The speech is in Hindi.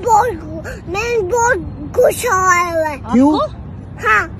बहुत मैं बहुत गुस्सा आया हुआ है क्यों हाँ